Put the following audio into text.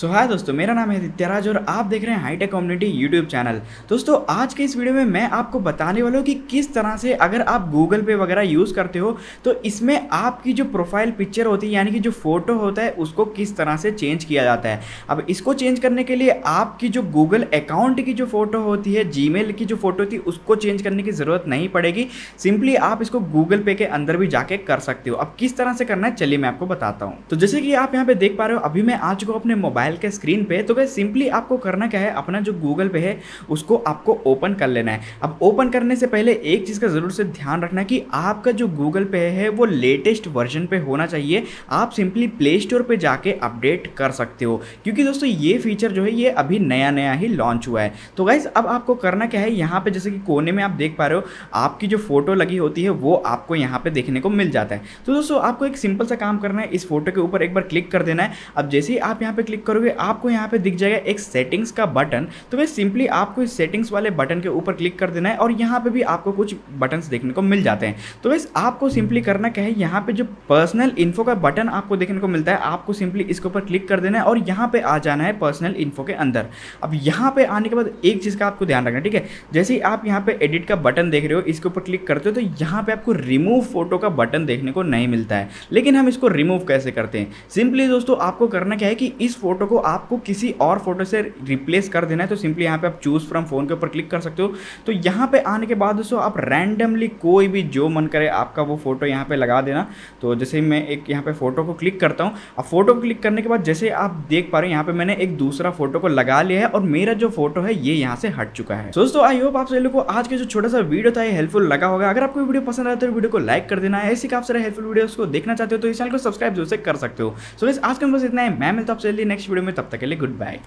सो हाय दोस्तों, मेरा नाम है दित्याराज और आप देख रहे हैं हाईटेक कम्युनिटी यूट्यूब चैनल दोस्तों, आज के इस वीडियो में मैं आपको बताने वाला हूँ कि किस तरह से अगर आप गूगल पे वगैरह यूज़ करते हो तो इसमें आपकी जो प्रोफ़ाइल पिक्चर होती है, यानी कि जो फ़ोटो होता है, उसको किस तरह से चेंज किया जाता है। अब इसको चेंज करने के लिए आपकी जो गूगल अकाउंट की जो फ़ोटो होती है जी की जो फ़ोटो होती है, उसको चेंज करने की ज़रूरत नहीं पड़ेगी। सिंपली आप इसको गूगल पे के अंदर भी जाके कर सकते हो। अब किस तरह से करना है, चलिए मैं आपको बताता हूँ। तो जैसे कि आप यहाँ पे देख पा रहे हो, अभी मैं आ चुका हूँ अपने मोबाइल के स्क्रीन पे तो वैसे सिंपली आपको करना क्या है? अपना जो गूगल पे है, उसको आपको ओपन कर लेना है। अब ओपन करने से पहले एक चीज़ का ज़रूर से ध्यान रखना कि आपका जो गूगल पे है, वो लेटेस्ट वर्जन पे होना चाहिए। आप सिंपली प्ले स्टोर पर जाके अपडेट कर सकते हो। क्योंकि दोस्तों, ये फीचर जो है, ये अभी नया नया ही लॉन्च हुआ है। तो गाइज़ अब आपको करना क्या है? यहाँ पे जैसे कि कोने में आप देख पा रहे हो, आपकी जो फ़ोटो लगी होती है, वो आपको यहाँ पे देखने को मिल जाता है। तो दोस्तों, आपको एक सिंपल सा काम करना है। इस फ़ोटो के ऊपर एक बार क्लिक कर देना है। अब जैसे ही आप यहाँ पे क्लिक करोगे आपको यहाँ पे दिख जाएगा एक सेटिंग्स का बटन तो वह सिंपली आपको इस सेटिंग्स वाले बटन के ऊपर क्लिक कर देना है और यहाँ पे भी आपको कुछ बटन्स देखने को मिल जाते हैं। तो वैसे आपको सिंपली करना क्या है, यहाँ पे जो पर्सनल इन्फो का बटन आपको देखने को मिलता है, आपको सिंपली इसके ऊपर क्लिक कर देना है और यहाँ पे आ जाना है पर्सनल इन्फो के अंदर। अब यहाँ पे आने के बाद एक चीज़ का आपको ध्यान रखना ठीक है? जैसे ही आप यहाँ पे एडिट का बटन देख रहे हो, इसके ऊपर क्लिक करते हो तो यहाँ पे आपको रिमूव फ़ोटो का बटन देखने को नहीं मिलता है। लेकिन हम इसको रिमूव कैसे करते हैं? सिंपली दोस्तों, आपको करना क्या है कि इस फ़ोटो को आपको किसी और फ़ोटो से रिप्लेस कर देना है तो सिंपली यहाँ पे आप चूज़ फ्रॉम फ़ोन के ऊपर क्लिक कर सकते हो। तो यहाँ पे आने के बाद दोस्तों, आप रैंडमली कोई भी जो मन करे आपका वो फ़ोटो यहाँ पे लगा देना। तो जैसे मैं एक यहाँ पे फ़ोटो को क्लिक करता हूँ, अब फ़ोटो को क्लिक करने के बाद जैसे आप देख पा रहे हैं, यहाँ पे मैंने एक दूसरा फ़ोटो को लगा लिया है और मेरा जो फ़ोटो है, ये यहाँ से हट चुका है। दोस्तों आई होप आप सभी लोग को आज का जो छोटा सा वीडियो था, ये हेल्पफुल लगा होगा। अगर आपको वीडियो पसंद आया तो वीडियो को लाइक कर देना। है ऐसी सारे हेल्पफुल वीडियो को देखना चाहते हो तो इस चैनल को सब्सक्राइब से कर सकते हो। सो आज के बस इतना है। मैं मिलता हूँ आपसे नेक्स्ट वीडियो में तब तक के लिए गुड बाय।